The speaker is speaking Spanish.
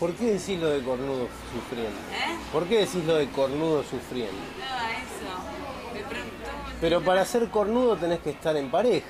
¿Por qué decís lo de cornudo sufriendo? ¿Eh? ¿Por qué decís lo de cornudo sufriendo? No, eso. Me preguntó. Pero para ser cornudo tenés que estar en pareja.